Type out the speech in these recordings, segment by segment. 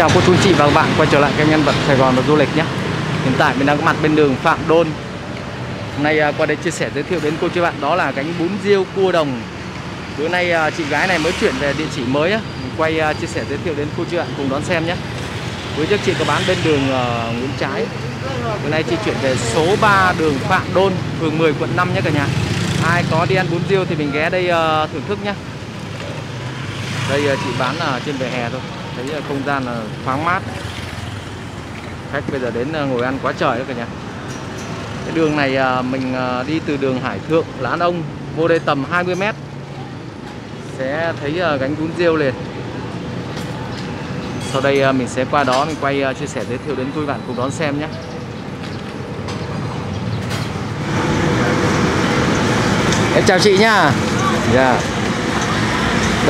Chào cô chú chị và các bạn. Quay trở lại kênh nhân vật Sài Gòn và du lịch nhé. Hiện tại mình đang có mặt bên đường Phạm Đôn. Hôm nay à, qua đây chia sẻ, giới thiệu đến cô chú bạn đó là cánh bún riêu cua đồng. Bữa nay à, chị gái này mới chuyển về địa chỉ mới á. Mình quay à, chia sẻ, giới thiệu đến cô chú bạn cùng đón xem nhé. Bữa trước chị có bán bên đường Nguyễn Trái. Bữa nay chị chuyển về số 3 đường Phạm Đôn, Phường 10 quận 5 nhé cả nhà. Ai có đi ăn bún riêu thì mình ghé đây thưởng thức nhé. Đây chị bán trên vỉa hè thôi thấy ờ, không gian là thoáng mát khách bây giờ đến ờ, ngồi ăn quá trời đó cả nhà cái đường này ờ, mình đi từ đường Hải Thượng, Lán Ông, vô đây tầm 20 mét, sẽ thấy gánh bún riêu liền sau đây mình sẽ qua đó, mình quay chia sẻ giới thiệu đến quý bạn cùng đón xem nhé Em chào chị nha. Dạ yeah.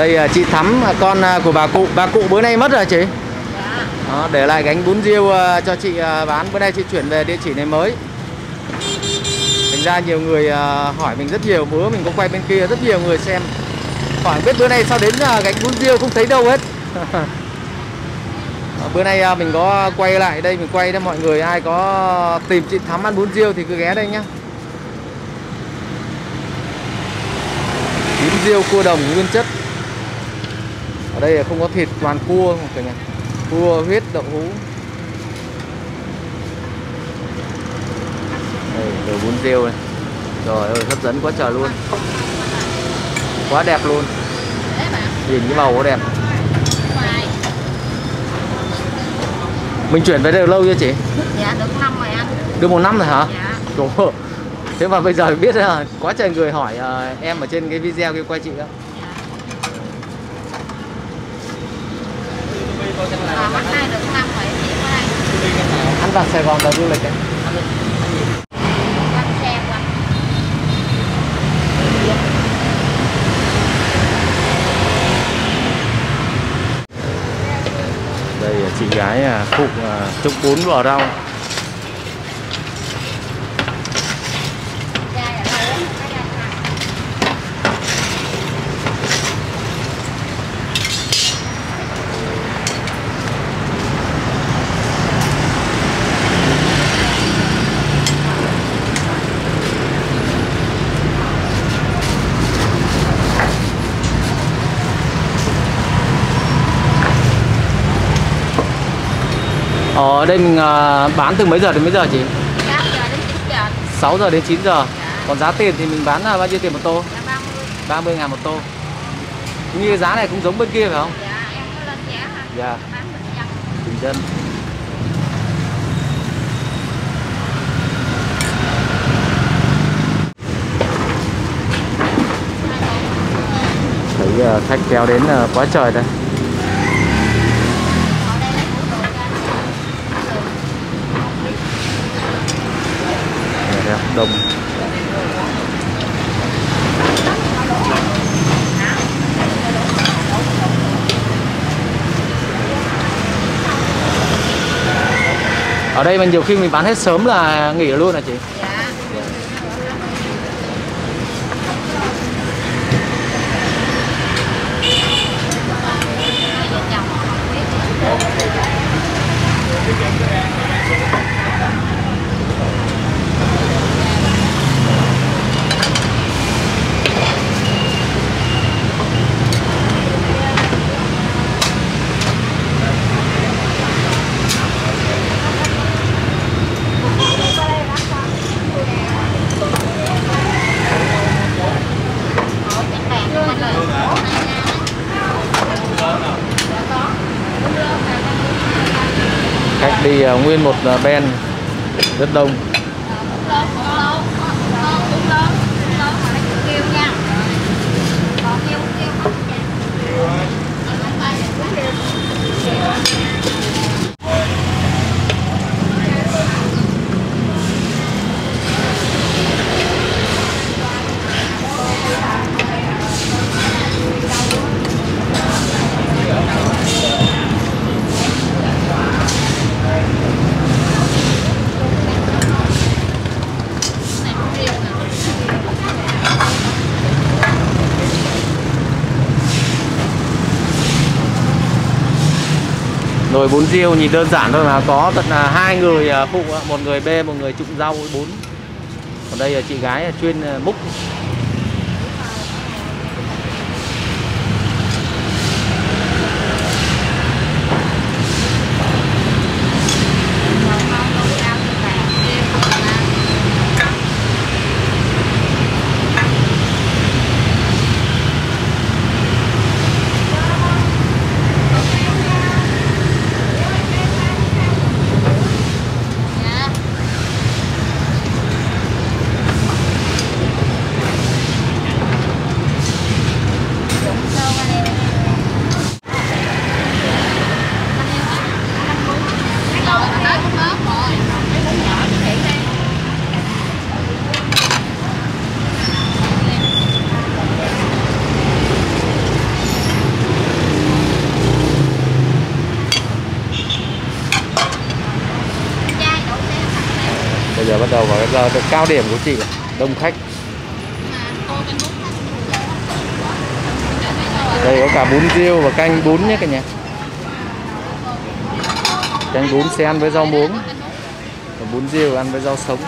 Đây à, chị Thắm à, con à, của bà cụ. Bà cụ bữa nay mất rồi chị. Dạ. Đó, Để lại gánh bún riêu cho chị bán. Bữa nay chị chuyển về địa chỉ này mới. Thành ra nhiều người hỏi mình rất nhiều. Bữa mình có quay bên kia rất nhiều người xem. Hỏi biết bữa nay sao đến gánh bún riêu không thấy đâu hết. Bữa nay mình có quay lại đây Mình quay cho mọi người. Ai có tìm chị Thắm ăn bún riêu thì cứ ghé đây nhá. Bún riêu cua đồng nguyên chất ở đây không có thịt toàn cua cả nhà. Cua huyết đậu hũ. Đây đồ bún riêu này. Trời ơi hấp dẫn quá trời luôn. Quá đẹp luôn. Nhìn cái màu quá đẹp. Mình chuyển về đây được lâu chưa chị? Dạ được năm rồi anh. Được một năm rồi hả? Dạ. Trời thế mà bây giờ biết là quá trời người hỏi uh, em ở trên cái video kia quay chị đó Anh vào Sài Gòn là du lịch đấy Đây chị gái à, phụ à, trúc bún bò rau. Ở đây mình bán từ mấy giờ đến mấy giờ chị? 6 giờ đến 9 giờ 6 giờ đến 9 giờ dạ. Còn giá tiền thì mình bán là bao nhiêu tiền một tô? Dạ 30 30 ngàn một tô Như cái giá này cũng giống bên kia phải không? Dạ em có lên giá hả? Dạ Bán bình dân Bình dân Thấy uh, khách kéo đến uh, quá trời đây Dạ, đồng ở đây mình nhiều khi mình bán hết sớm là nghỉ luôn hả chị? Dạ. Nguyên một à, ben rất đông. Nồi bún riêu nhìn đơn giản thôi mà, có tận là hai người à, phụ một người bê một người trụng rau, bốn. Bún còn đây là chị gái chuyên à, múc Màu nâu nâu cao như vàng kia cũng là Dạ. Đúng đâu anh em. Rồi, tới cũng lớn rồi. Cái bún nhỏ chị Thị đây. Chai đổ xe sẵn đây. bây giờ bắt đầu vào giờ được cao điểm của chị. Đông khách. Đây có cả bún riêu và canh bún nhé cả nhà. Canh bún sẽ ăn với rau muống. Và bún riêu ăn với rau sống.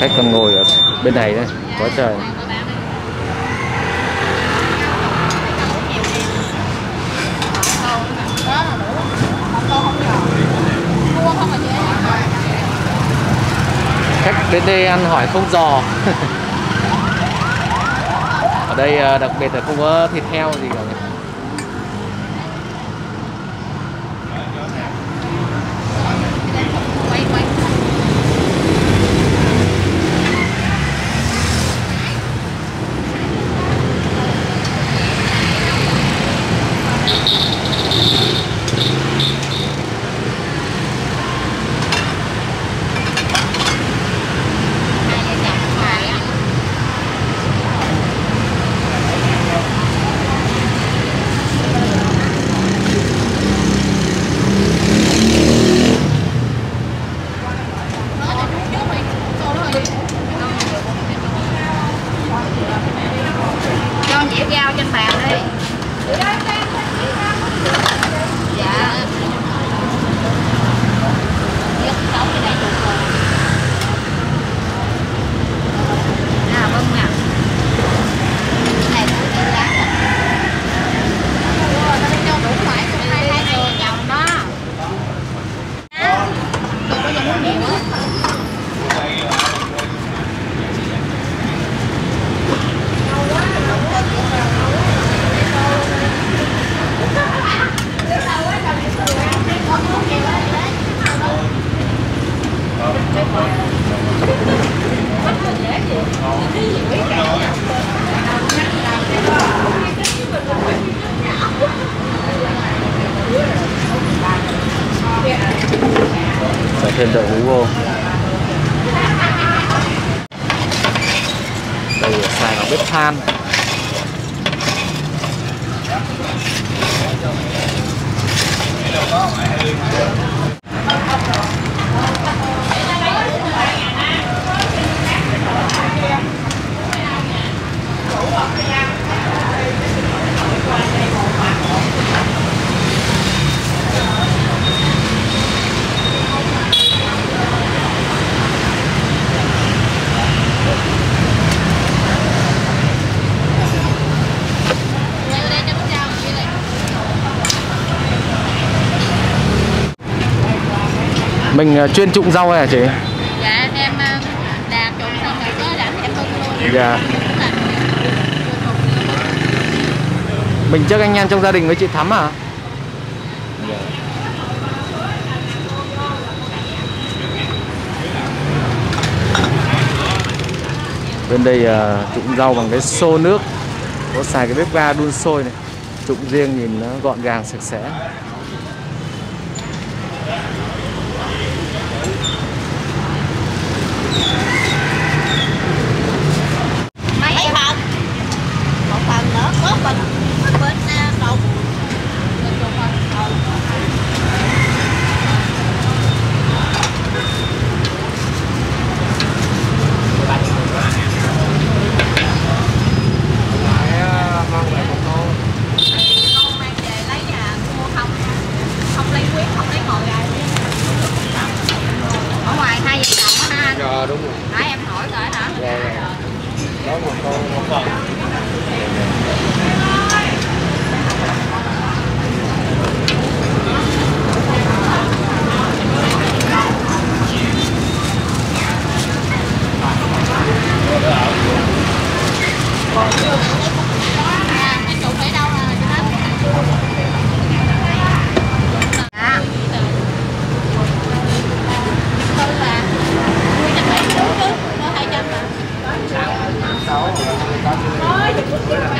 Khách còn ngồi ở bên này đây. Quá trời. Bên đây ăn hỏi không giò ở đây ờ, đặc biệt là không có thịt heo gì cả quay quay hai vợ chồng ngoài á cho dĩa rau trên bàn đi dạ Dứt sống ở đây được rồi à vâng ạ này cũng đi lá rồi nó cho đủ phải cũng hai hai người chồng đó đừng có dùng nhiều á Cho thêm đậu hũ vô. Đây là xài vào bếp than. Như đây cho nó rau như này mình à, chuyên trụng rau này hả chị? Dạ em đạt trộn xong rồi có rảnh em bưng luôn. Dạ. Mình chắc anh em trong gia đình với chị thắm à? Bên đây à, trụng rau bằng cái xô nước. Có xài cái bếp ga đun sôi này. Trụng riêng nhìn nó gọn gàng sạch sẽ Dạ đúng rồi. Nãy em hỏi rồi hả? Dạ dạ. Đó một con một phần. Thank you. Yeah.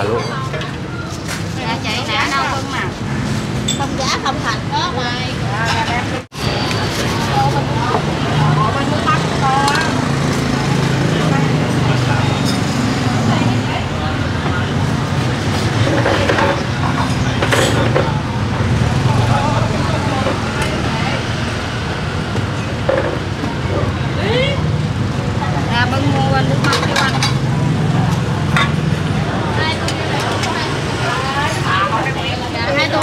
Đây có cả chả lụa là chị nè đâu phân mà không giá không thành đó ngoài à bưng mua nước mắm cho anh hai tô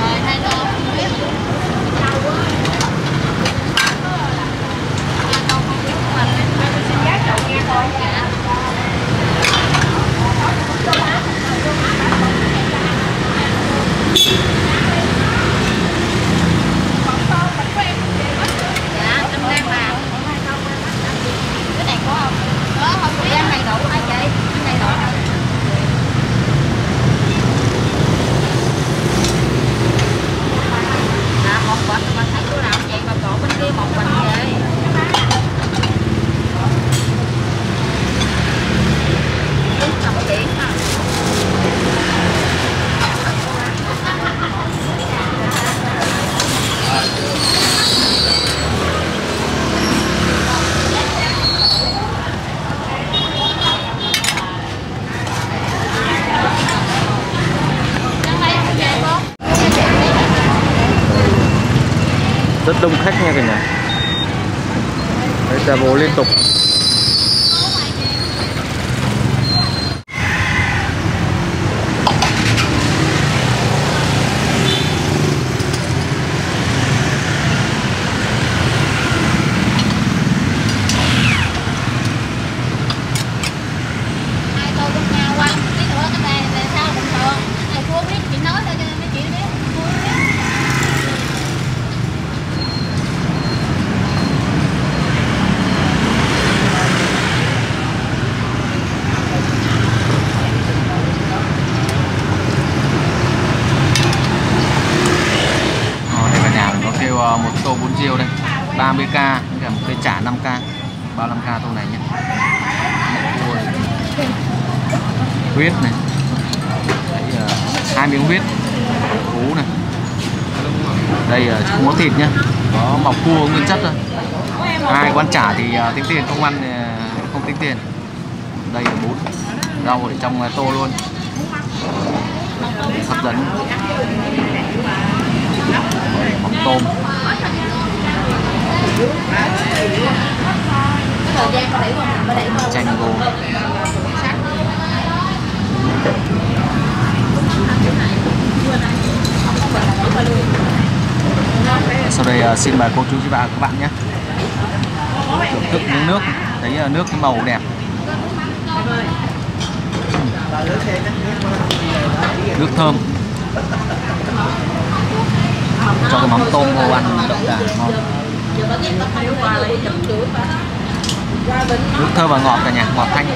rồi hai tô không biết hai tô không biết mà xin giá chậu nghe thôi dạ dạ trăm gram mà cái này có không có không biết ăn này đủ hả chị ăn này đủ hả à một bịch mà thấy chỗ nào vậy mà cổ bên kia một bịch vậy Cầm điện ha. Đang lấy cái gì không? Rất đông khách nha cả nhà. Đấy trà bồ liên tục hai tô cũng nhau quá cái nữa cái này là sao bình thường này cô biết chị nói thôi cho nên mấy chị biết cô biết Ờ, đây cả nhà mình có kêu ờ, một tô bún riêu đây 30k với cả trả chả 5k 35k tô này nhé. Huyết này. Đây, uh, ờ, hai miếng huyết. Cú này. Đây ờ, không có thịt nhá có mọc cua nguyên chất thôi. Ai quan trả thì uh, tính tiền không ăn thì ờ, không tính tiền. Đây là bún rau ở trong uh, tô luôn. Hấp dẫn. Mắm tôm cái thời gian có đẩy qua mình có đẩy qua chanh ngô sau đây ờ, xin mời cô chú chị bà, các bạn nhé. Thưởng thức miếng nước, thấy ờ, nước cái màu đẹp. Nước thơm. Cho cái mắm tôm vô ăn, đậm đà, ngon nước thơm và ngọt cả nhà ngọt thanh.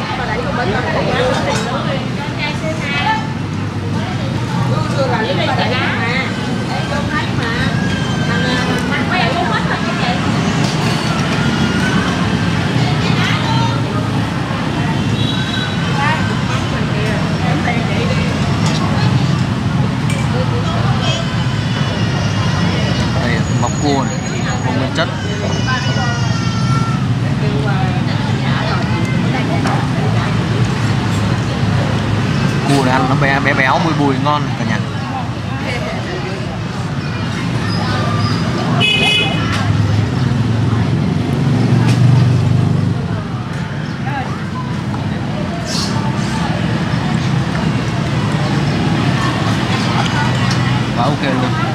Đây mọc cua này cua nguyên chất cua này ăn nó bé bé béo mùi bùi, ngon, cả nhà. Quá ok luôn.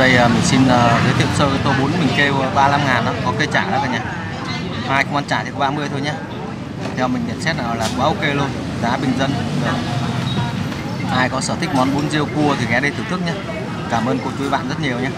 Đây à, mình xin à, giới thiệu sơ cái tô bún mình kêu à, 35 ngàn đó, có cây chả đó cả nhà. Hai con chả thì có 30 thôi nhé theo mình nhận xét là, là quá ok luôn. Giá bình dân. Được. ai có sở thích món bún riêu cua thì ghé đây thưởng thức nhé cảm ơn cô chú bạn rất nhiều nhé